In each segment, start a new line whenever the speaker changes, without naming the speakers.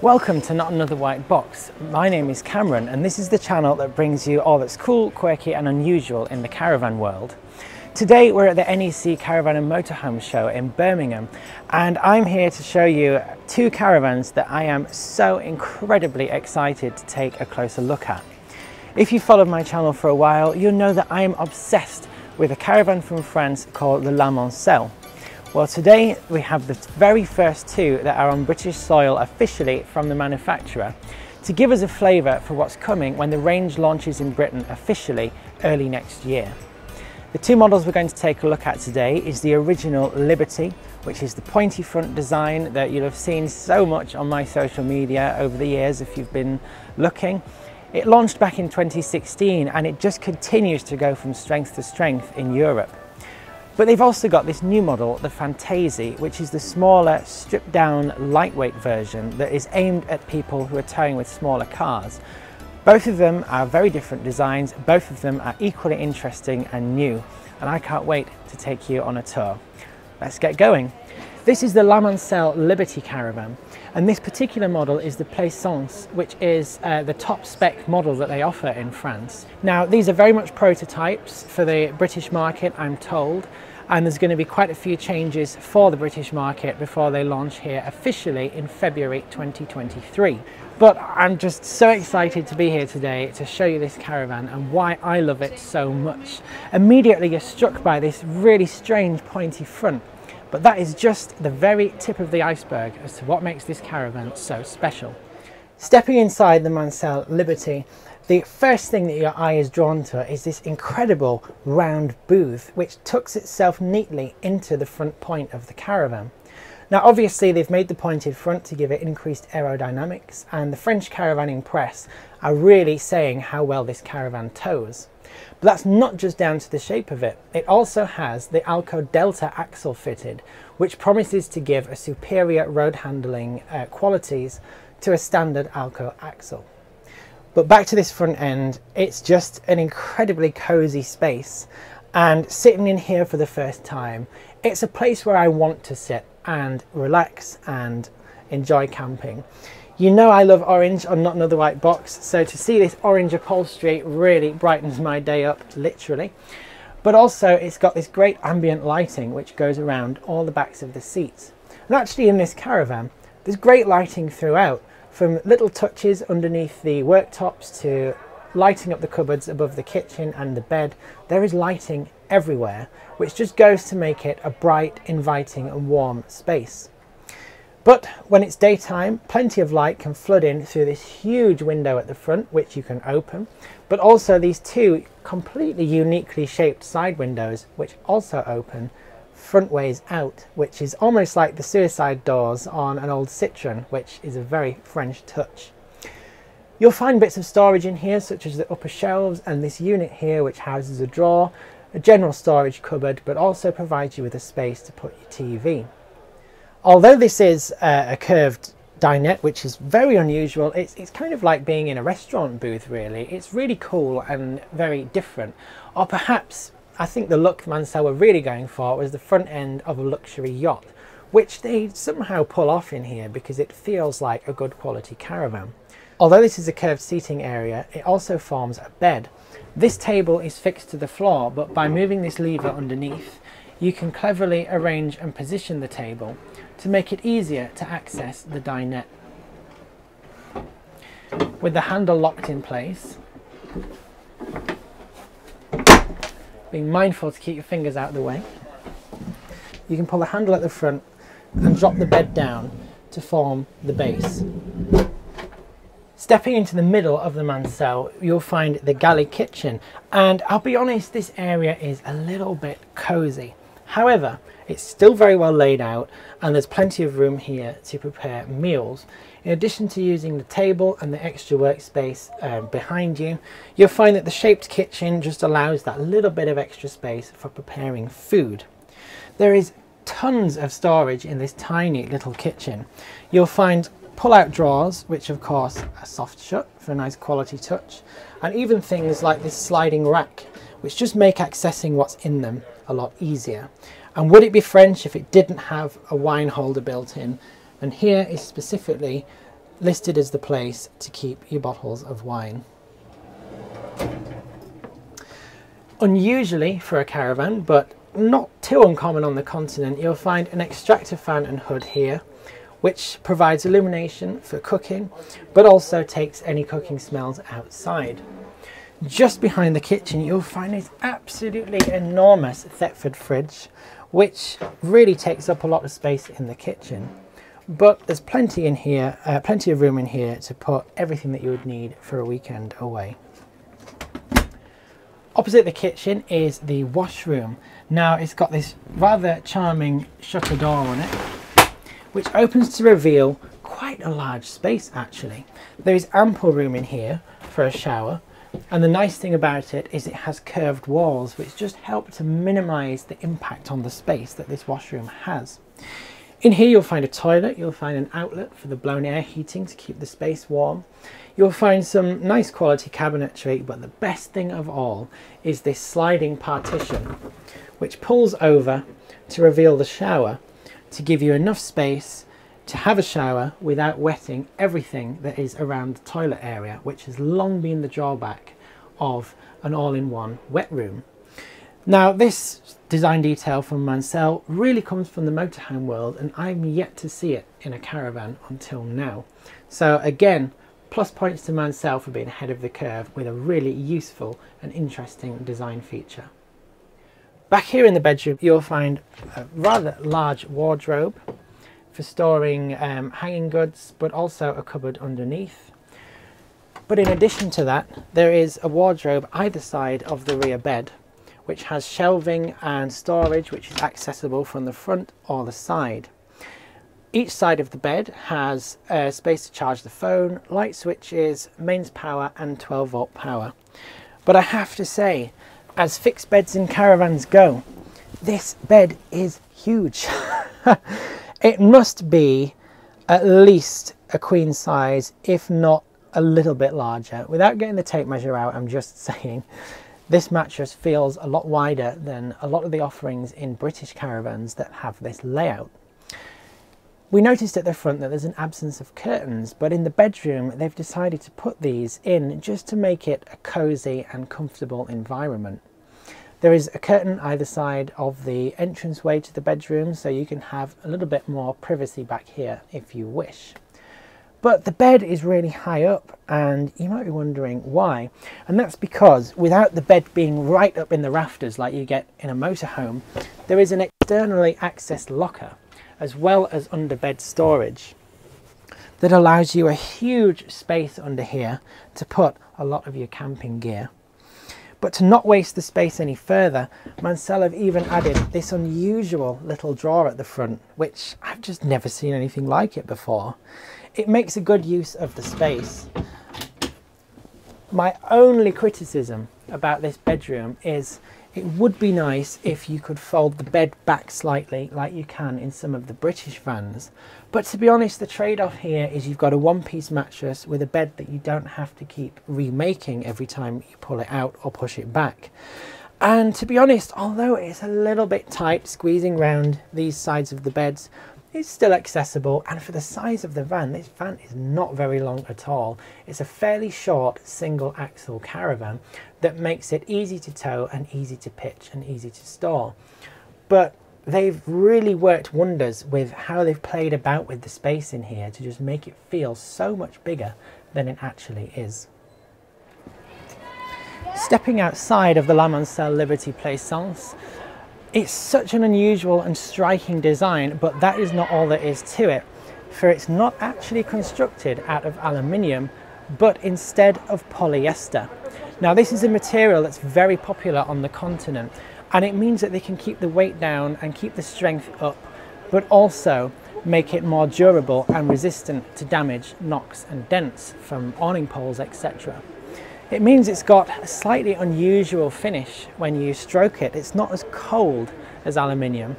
Welcome to Not Another White Box. My name is Cameron and this is the channel that brings you all that's cool, quirky and unusual in the caravan world. Today we're at the NEC Caravan and Motorhome Show in Birmingham and I'm here to show you two caravans that I am so incredibly excited to take a closer look at. If you followed my channel for a while, you'll know that I am obsessed with a caravan from France called the La Mancelle. Well, today we have the very first two that are on British soil officially from the manufacturer to give us a flavour for what's coming when the range launches in Britain officially early next year. The two models we're going to take a look at today is the original Liberty, which is the pointy front design that you'll have seen so much on my social media over the years if you've been looking. It launched back in 2016 and it just continues to go from strength to strength in Europe. But they've also got this new model, the Fantaisy, which is the smaller, stripped down, lightweight version that is aimed at people who are towing with smaller cars. Both of them are very different designs, both of them are equally interesting and new, and I can't wait to take you on a tour. Let's get going. This is the La Mancelle Liberty Caravan, and this particular model is the Plaisance, which is uh, the top spec model that they offer in France. Now, these are very much prototypes for the British market, I'm told, and there's going to be quite a few changes for the British market before they launch here officially in February 2023. But I'm just so excited to be here today to show you this caravan and why I love it so much. Immediately you're struck by this really strange pointy front, but that is just the very tip of the iceberg as to what makes this caravan so special. Stepping inside the Mancelle Liberty, the first thing that your eye is drawn to is this incredible round booth which tucks itself neatly into the front point of the caravan. Now obviously they've made the pointed front to give it increased aerodynamics and the French caravanning press are really saying how well this caravan tows. But that's not just down to the shape of it, it also has the AL-KO Delta axle fitted which promises to give a superior road handling uh, qualities to a standard AL-KO axle. But back to this front end, it's just an incredibly cozy space. And sitting in here for the first time, it's a place where I want to sit and relax and enjoy camping. You know I love orange on Not Another White Box, so to see this orange upholstery really brightens my day up, literally. But also it's got this great ambient lighting which goes around all the backs of the seats. And actually in this caravan, there's great lighting throughout. From little touches underneath the worktops to lighting up the cupboards above the kitchen and the bed, there is lighting everywhere, which just goes to make it a bright, inviting and warm space. But when it's daytime, plenty of light can flood in through this huge window at the front, which you can open, but also these two completely uniquely shaped side windows, which also open front ways out, which is almost like the suicide doors on an old Citroen, which is a very French touch. You'll find bits of storage in here, such as the upper shelves and this unit here, which houses a drawer, a general storage cupboard, but also provides you with a space to put your TV. Although this is uh, a curved dinette, which is very unusual, it's, it's kind of like being in a restaurant booth, really. It's really cool and very different. Or perhaps I think the La Mancelle were really going for was the front end of a luxury yacht, which they somehow pull off in here because it feels like a good quality caravan. Although this is a curved seating area, it also forms a bed. This table is fixed to the floor, but by moving this lever underneath, you can cleverly arrange and position the table to make it easier to access the dinette. With the handle locked in place, being mindful to keep your fingers out of the way. You can pull the handle at the front and drop the bed down to form the base. Stepping into the middle of the Mancelle, you'll find the galley kitchen. And I'll be honest, this area is a little bit cozy. However, it's still very well laid out and there's plenty of room here to prepare meals. In addition to using the table and the extra workspace uh, behind you, you'll find that the shaped kitchen just allows that little bit of extra space for preparing food. There is tons of storage in this tiny little kitchen. You'll find pull-out drawers, which of course are soft shut for a nice quality touch, and even things like this sliding rack, which just make accessing what's in them a lot easier. And would it be French if it didn't have a wine holder built in? And here is specifically listed as the place to keep your bottles of wine. Unusually for a caravan, but not too uncommon on the continent, you'll find an extractor fan and hood here, which provides illumination for cooking, but also takes any cooking smells outside. Just behind the kitchen, you'll find this absolutely enormous Thetford fridge, which really takes up a lot of space in the kitchen. But there's plenty in here, uh, plenty of room in here to put everything that you would need for a weekend away. Opposite the kitchen is the washroom. Now it's got this rather charming shutter door on it, which opens to reveal quite a large space actually. There is ample room in here for a shower, and the nice thing about it is it has curved walls, which just help to minimize the impact on the space that this washroom has. In here you'll find a toilet, you'll find an outlet for the blown air heating to keep the space warm. You'll find some nice quality cabinetry, but the best thing of all is this sliding partition, which pulls over to reveal the shower to give you enough space to have a shower without wetting everything that is around the toilet area, which has long been the drawback of an all-in-one wet room. Now this design detail from Mancelle really comes from the motorhome world and I'm yet to see it in a caravan until now. So again, plus points to Mancelle for being ahead of the curve with a really useful and interesting design feature. Back here in the bedroom you'll find a rather large wardrobe for storing um, hanging goods but also a cupboard underneath. But in addition to that there is a wardrobe either side of the rear bed which has shelving and storage which is accessible from the front or the side. Each side of the bed has a space to charge the phone, light switches, mains power and 12 volt power. But I have to say, as fixed beds in caravans go, this bed is huge. it must be at least a queen size, if not a little bit larger. Without getting the tape measure out, I'm just saying this mattress feels a lot wider than a lot of the offerings in British caravans that have this layout. We noticed at the front that there's an absence of curtains, but in the bedroom they've decided to put these in just to make it a cosy and comfortable environment. There is a curtain either side of the entranceway to the bedroom so you can have a little bit more privacy back here if you wish. But the bed is really high up and you might be wondering why. And that's because without the bed being right up in the rafters like you get in a motorhome, there is an externally accessed locker as well as under bed storage that allows you a huge space under here to put a lot of your camping gear. But to not waste the space any further, Mancelle have even added this unusual little drawer at the front, which I've just never seen anything like it before it makes a good use of the space. My only criticism about this bedroom is it would be nice if you could fold the bed back slightly like you can in some of the British vans. But to be honest, the trade-off here is you've got a one-piece mattress with a bed that you don't have to keep remaking every time you pull it out or push it back. And to be honest, although it's a little bit tight squeezing around these sides of the beds, it's still accessible and for the size of the van this van is not very long at all it's a fairly short single axle caravan that makes it easy to tow and easy to pitch and easy to store. But they've really worked wonders with how they've played about with the space in here to just make it feel so much bigger than it actually is. Stepping outside of the La Mancelle Liberty Plaisance it's such an unusual and striking design, but that is not all there is to it, for it's not actually constructed out of aluminium, but instead of polyester. Now this is a material that's very popular on the continent, and it means that they can keep the weight down and keep the strength up, but also make it more durable and resistant to damage, knocks and dents from awning poles, etc. It means it's got a slightly unusual finish when you stroke it. It's not as cold as aluminium.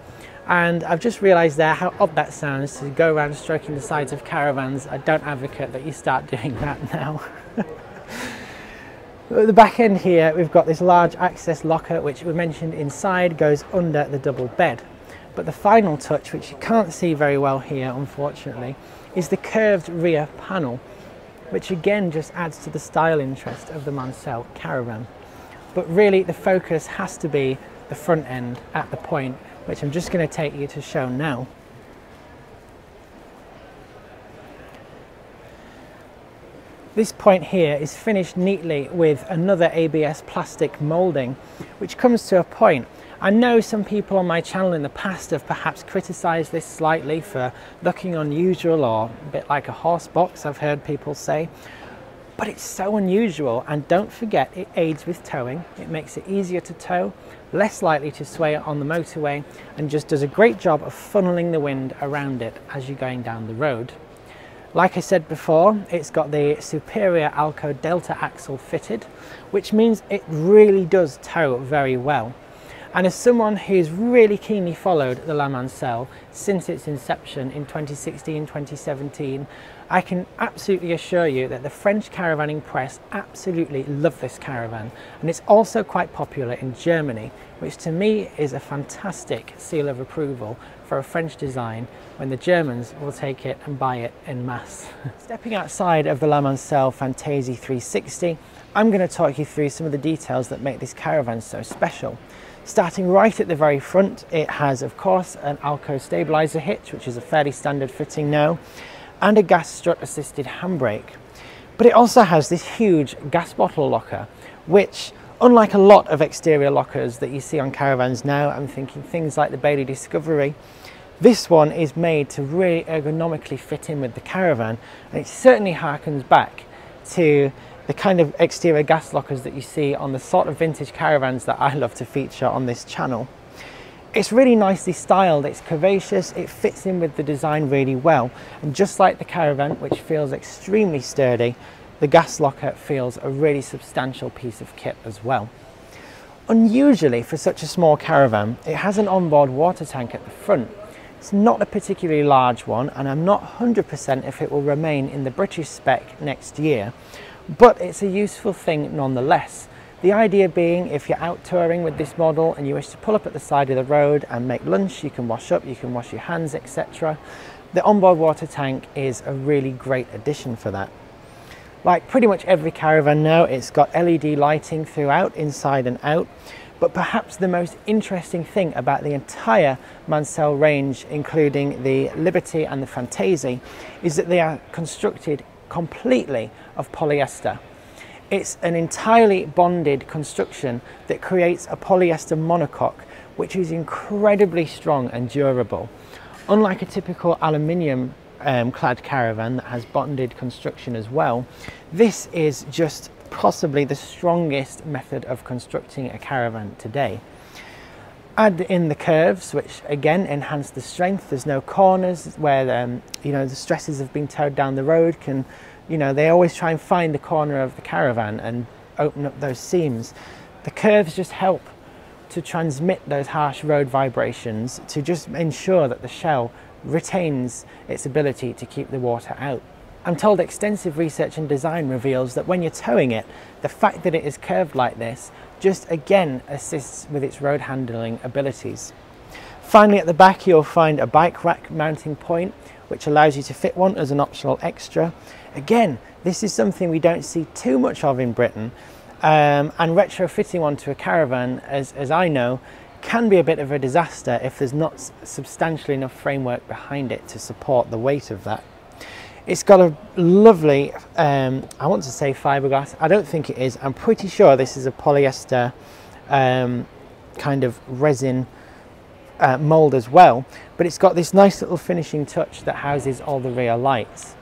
And I've just realized there how odd that sounds to go around stroking the sides of caravans. I don't advocate that you start doing that now. At the back end here, we've got this large access locker, which we mentioned inside goes under the double bed. But the final touch, which you can't see very well here, unfortunately, is the curved rear panel, which again just adds to the style interest of the Mancelle caravan. But really the focus has to be the front end at the point, which I'm just going to take you to show now. This point here is finished neatly with another ABS plastic moulding, which comes to a point. I know some people on my channel in the past have perhaps criticised this slightly for looking unusual or a bit like a horse box, I've heard people say. But it's so unusual and don't forget it aids with towing. It makes it easier to tow, less likely to sway on the motorway and just does a great job of funneling the wind around it as you're going down the road. Like I said before, it's got the superior AL-KO Delta axle fitted, which means it really does tow very well. And as someone who's really keenly followed the La Mancelle since its inception in 2016, 2017, I can absolutely assure you that the French caravanning press absolutely love this caravan. And it's also quite popular in Germany, which to me is a fantastic seal of approval for a French design when the Germans will take it and buy it in mass. Stepping outside of the La Mancelle Fantaisy 360, I'm going to talk you through some of the details that make this caravan so special. Starting right at the very front, it has of course an AL-KO stabilizer hitch, which is a fairly standard fitting now, and a gas strut assisted handbrake. But it also has this huge gas bottle locker, which Unlike a lot of exterior lockers that you see on caravans now, I'm thinking things like the Bailey Discovery, this one is made to really ergonomically fit in with the caravan and it certainly harkens back to the kind of exterior gas lockers that you see on the sort of vintage caravans that I love to feature on this channel. It's really nicely styled, it's curvaceous, it fits in with the design really well and just like the caravan which feels extremely sturdy the gas locker feels a really substantial piece of kit as well. Unusually for such a small caravan, it has an onboard water tank at the front. It's not a particularly large one and I'm not 100% if it will remain in the British spec next year, but it's a useful thing nonetheless. The idea being if you're out touring with this model and you wish to pull up at the side of the road and make lunch, you can wash up, you can wash your hands, etc. The onboard water tank is a really great addition for that. Like pretty much every caravan now, it's got LED lighting throughout, inside and out. But perhaps the most interesting thing about the entire Mancelle range, including the Liberty and the Fantaisy, is that they are constructed completely of polyester. It's an entirely bonded construction that creates a polyester monocoque, which is incredibly strong and durable. Unlike a typical aluminium um, clad caravan that has bonded construction as well. This is just possibly the strongest method of constructing a caravan today. Add in the curves, which again enhance the strength. There's no corners where um, you know the stresses have been towed down the road can, you know, they always try and find the corner of the caravan and open up those seams. The curves just help to transmit those harsh road vibrations to just ensure that the shell retains its ability to keep the water out. I'm told extensive research and design reveals that when you're towing it, the fact that it is curved like this just again assists with its road handling abilities. Finally at the back you'll find a bike rack mounting point which allows you to fit one as an optional extra. Again, this is something we don't see too much of in Britain um, and retrofitting onto a caravan, as, as I know, can be a bit of a disaster if there's not substantially enough framework behind it to support the weight of that. It's got a lovely, um, I want to say fiberglass, I don't think it is, I'm pretty sure this is a polyester um, kind of resin uh, mould as well, but it's got this nice little finishing touch that houses all the rear lights.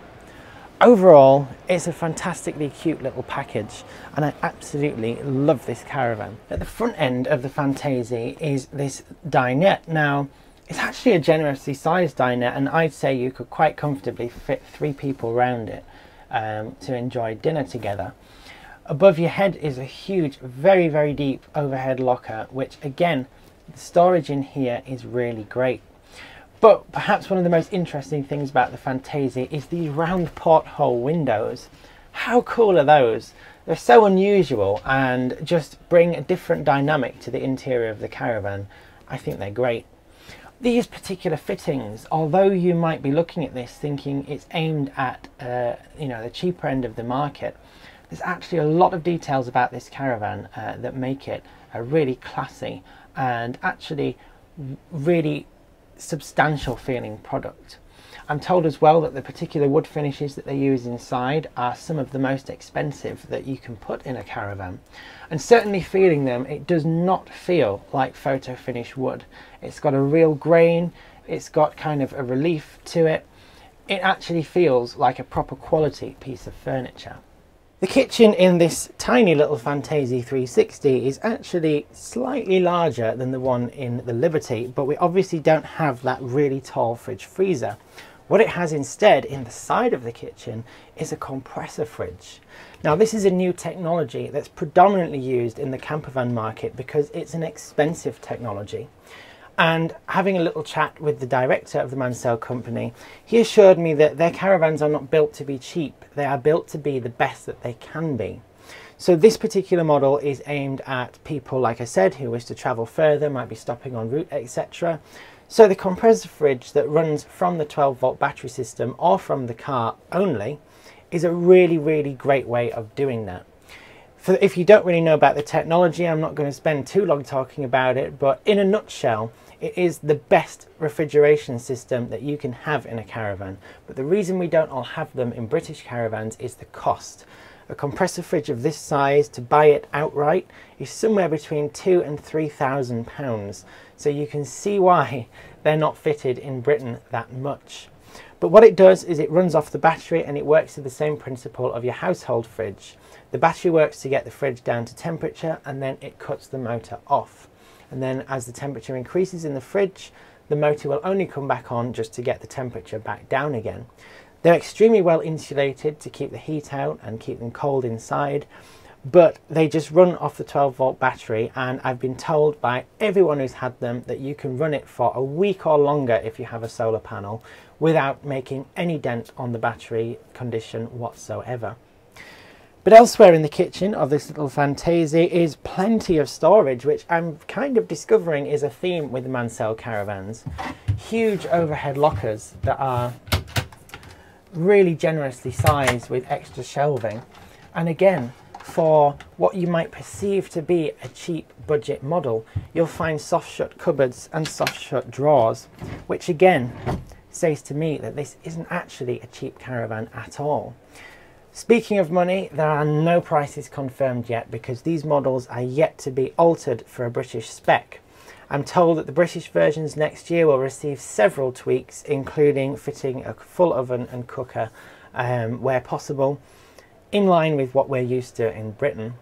Overall, it's a fantastically cute little package and I absolutely love this caravan. At the front end of the Fantaisy is this dinette. Now, it's actually a generously sized dinette and I'd say you could quite comfortably fit three people around it um, to enjoy dinner together. Above your head is a huge, very, very deep overhead locker, which again, the storage in here is really great. But perhaps one of the most interesting things about the Fantaisy is these round porthole windows. How cool are those? They're so unusual and just bring a different dynamic to the interior of the caravan. I think they're great. These particular fittings, although you might be looking at this thinking it's aimed at uh, you know the cheaper end of the market, there's actually a lot of details about this caravan uh, that make it a really classy and actually really substantial feeling product. I'm told as well that the particular wood finishes that they use inside are some of the most expensive that you can put in a caravan. And certainly feeling them, it does not feel like photo finish wood. It's got a real grain, it's got kind of a relief to it. It actually feels like a proper quality piece of furniture. The kitchen in this tiny little Fantaisy 360 is actually slightly larger than the one in the Liberty, but we obviously don't have that really tall fridge freezer. What it has instead in the side of the kitchen is a compressor fridge. Now this is a new technology that's predominantly used in the campervan market because it's an expensive technology. And having a little chat with the director of the Mancelle company, he assured me that their caravans are not built to be cheap, they are built to be the best that they can be. So this particular model is aimed at people, like I said, who wish to travel further, might be stopping en route, etc. So the compressor fridge that runs from the 12 volt battery system or from the car only is a really, really great way of doing that. For, if you don't really know about the technology, I'm not going to spend too long talking about it, but in a nutshell, it is the best refrigeration system that you can have in a caravan. But the reason we don't all have them in British caravans is the cost. A compressor fridge of this size, to buy it outright, is somewhere between two and three thousand pounds. So you can see why they're not fitted in Britain that much. But what it does is it runs off the battery and it works to the same principle of your household fridge. The battery works to get the fridge down to temperature and then it cuts the motor off. And then as the temperature increases in the fridge, the motor will only come back on just to get the temperature back down again. They're extremely well insulated to keep the heat out and keep them cold inside but they just run off the 12 volt battery and I've been told by everyone who's had them that you can run it for a week or longer if you have a solar panel without making any dent on the battery condition whatsoever. But elsewhere in the kitchen of this little Fantaisy is plenty of storage, which I'm kind of discovering is a theme with the Mancelle caravans. Huge overhead lockers that are really generously sized with extra shelving. And again, for what you might perceive to be a cheap budget model, you'll find soft shut cupboards and soft shut drawers, which again says to me that this isn't actually a cheap caravan at all. Speaking of money, there are no prices confirmed yet because these models are yet to be altered for a British spec. I'm told that the British versions next year will receive several tweaks, including fitting a full oven and cooker um, where possible, in line with what we're used to in Britain.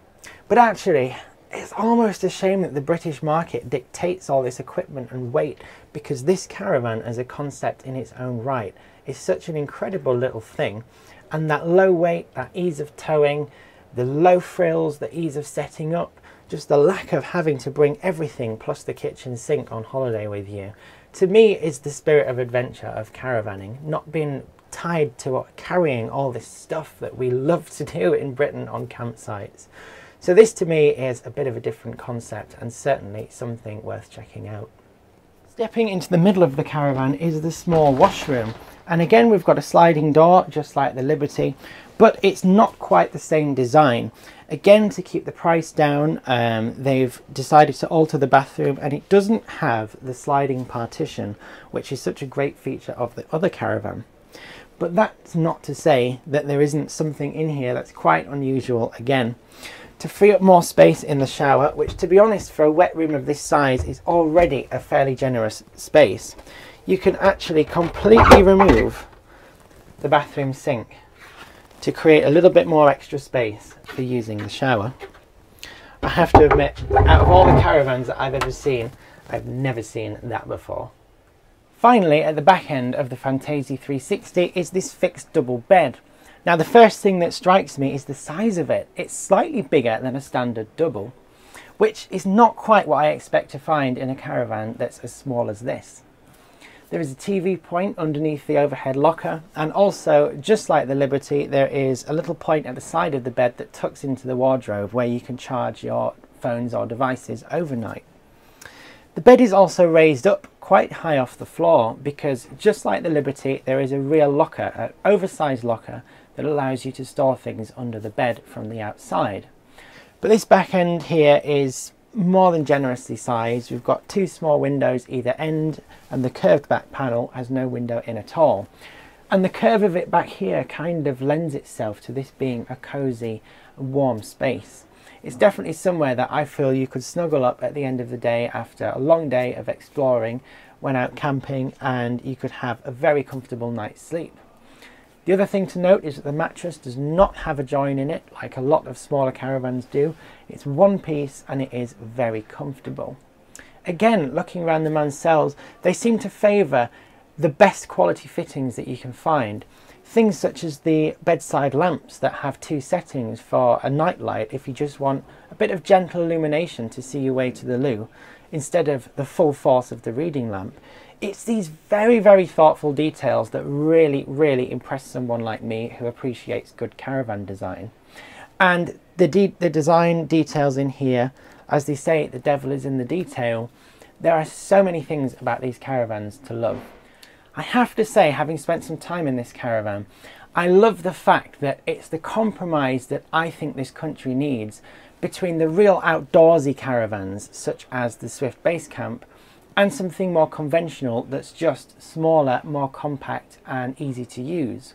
But actually, it's almost a shame that the British market dictates all this equipment and weight because this caravan as a concept in its own right is such an incredible little thing and that low weight, that ease of towing, the low frills, the ease of setting up, just the lack of having to bring everything plus the kitchen sink on holiday with you. To me is the spirit of adventure of caravanning, not being tied to carrying all this stuff that we love to do in Britain on campsites. So this to me is a bit of a different concept and certainly something worth checking out. Stepping into the middle of the caravan is the small washroom and again we've got a sliding door just like the Liberty but it's not quite the same design. Again to keep the price down um, they've decided to alter the bathroom and it doesn't have the sliding partition which is such a great feature of the other caravan. But that's not to say that there isn't something in here that's quite unusual again. To free up more space in the shower, which to be honest for a wet room of this size is already a fairly generous space, you can actually completely remove the bathroom sink to create a little bit more extra space for using the shower. I have to admit, out of all the caravans that I've ever seen, I've never seen that before. Finally, at the back end of the Fantaisy 360 is this fixed double bed. Now the first thing that strikes me is the size of it. It's slightly bigger than a standard double, which is not quite what I expect to find in a caravan that's as small as this. There is a TV point underneath the overhead locker and also, just like the Liberty, there is a little point at the side of the bed that tucks into the wardrobe where you can charge your phones or devices overnight. The bed is also raised up quite high off the floor because just like the Liberty, there is a real locker, an oversized locker that allows you to store things under the bed from the outside. But this back end here is more than generously sized. We've got two small windows either end and the curved back panel has no window in at all. And the curve of it back here kind of lends itself to this being a cozy, warm space. It's definitely somewhere that I feel you could snuggle up at the end of the day after a long day of exploring, went out camping, and you could have a very comfortable night's sleep. The other thing to note is that the mattress does not have a join in it like a lot of smaller caravans do. It's one piece and it is very comfortable. Again, looking around the Mancelles, they seem to favour the best quality fittings that you can find. Things such as the bedside lamps that have two settings for a nightlight if you just want a bit of gentle illumination to see your way to the loo instead of the full force of the reading lamp. It's these very, very thoughtful details that really, really impress someone like me who appreciates good caravan design. And the, de the design details in here, as they say, the devil is in the detail. There are so many things about these caravans to love. I have to say, having spent some time in this caravan, I love the fact that it's the compromise that I think this country needs between the real outdoorsy caravans, such as the Swift Base Camp, and something more conventional that's just smaller, more compact and easy to use.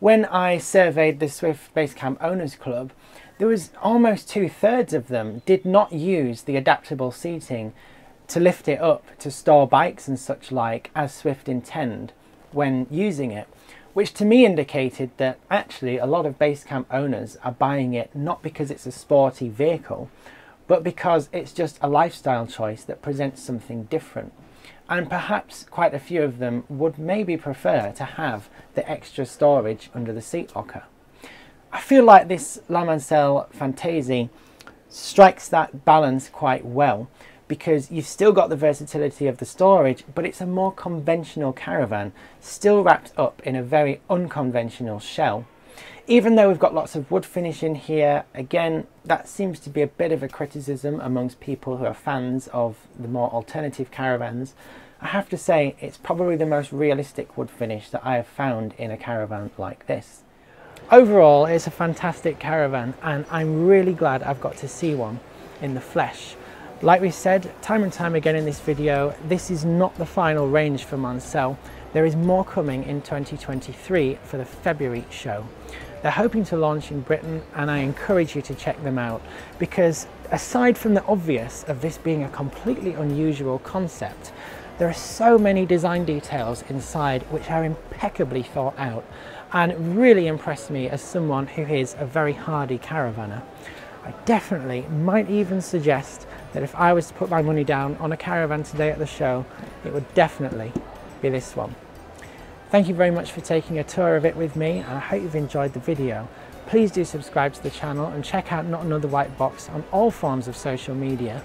When I surveyed the Swift Basecamp Owners Club, there was almost two thirds of them did not use the adaptable seating to lift it up to store bikes and such like as Swift intend when using it, which to me indicated that actually a lot of Basecamp owners are buying it not because it's a sporty vehicle, but because it's just a lifestyle choice that presents something different. And perhaps quite a few of them would maybe prefer to have the extra storage under the seat locker. I feel like this La Mancelle Fantaisy strikes that balance quite well because you've still got the versatility of the storage, but it's a more conventional caravan, still wrapped up in a very unconventional shell. Even though we've got lots of wood finish in here, again, that seems to be a bit of a criticism amongst people who are fans of the more alternative caravans. I have to say, it's probably the most realistic wood finish that I have found in a caravan like this. Overall, it's a fantastic caravan and I'm really glad I've got to see one in the flesh. Like we said time and time again in this video, this is not the final range for Mancelle. There is more coming in 2023 for the February show. They're hoping to launch in Britain and I encourage you to check them out because aside from the obvious of this being a completely unusual concept, there are so many design details inside which are impeccably thought out and really impress me as someone who is a very hardy caravanner. I definitely might even suggest that if I was to put my money down on a caravan today at the show, it would definitely be this one. Thank you very much for taking a tour of it with me and I hope you've enjoyed the video. Please do subscribe to the channel and check out Not Another White Box on all forms of social media.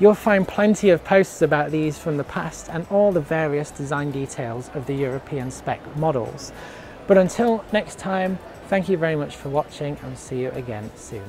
You'll find plenty of posts about these from the past and all the various design details of the European spec models. But until next time, thank you very much for watching and see you again soon.